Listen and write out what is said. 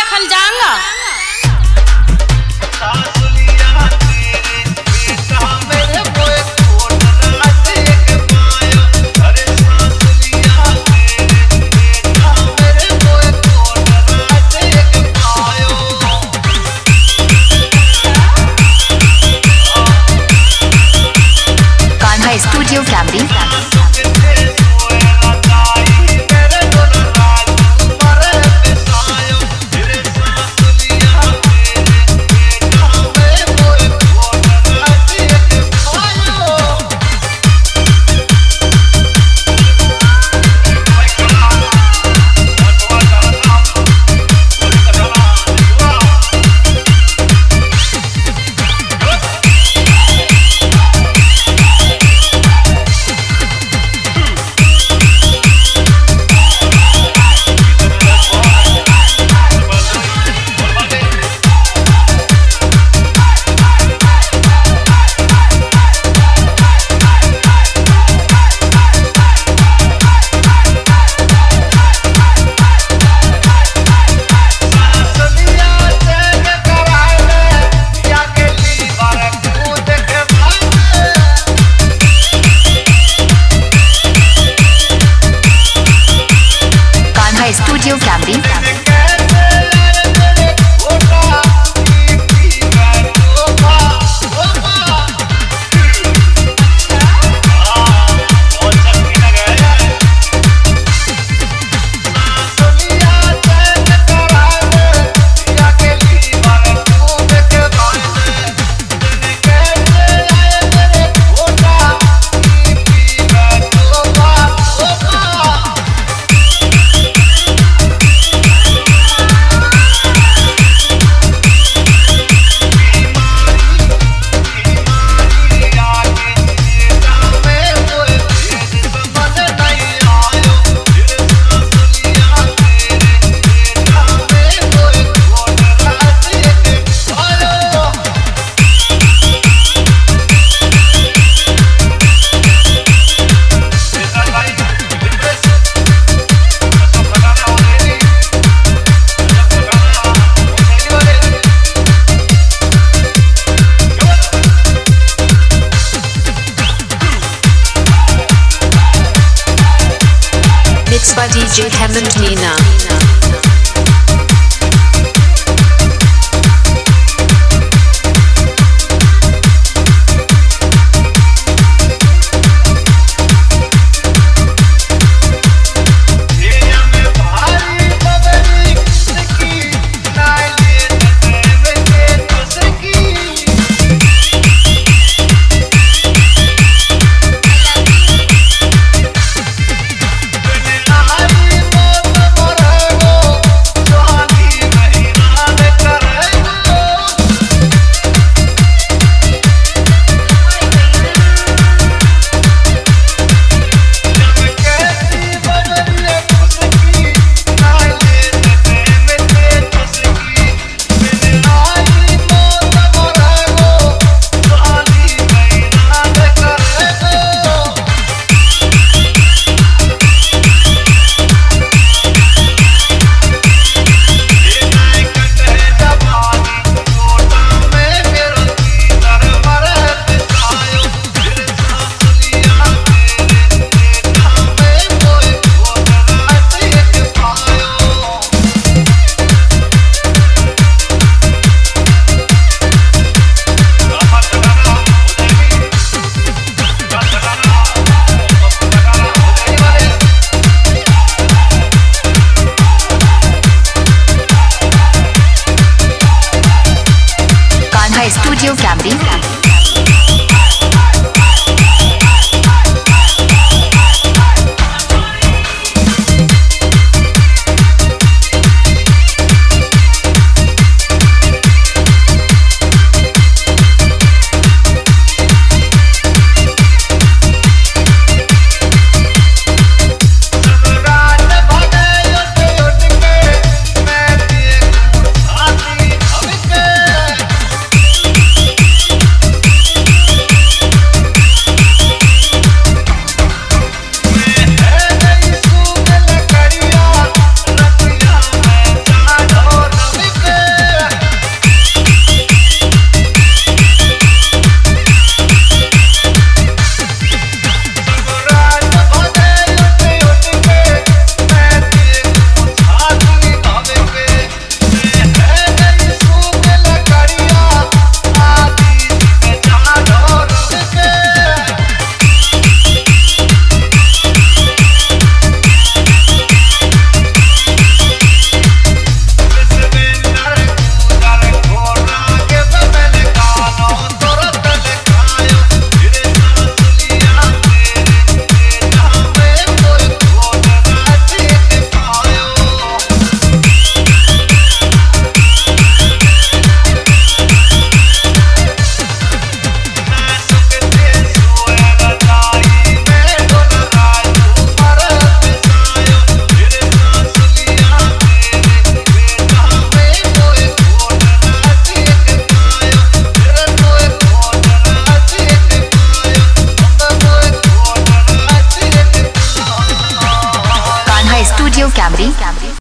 यखन जाऊँगा by DJ Hemant Nina.